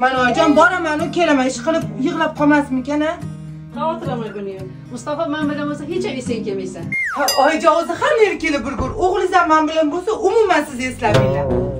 mana oyijon u kelaman ish qilib yig'lab qolmasmikan a xavotirlanmang buni. Ham mustafa man bilan bo'lsa hech ham esing kelmaysan. Ha oyijon o'zi har yili kelib bir ko'r o'g'lingiz ham man bilan bo'lsa umuman siz eslamanglar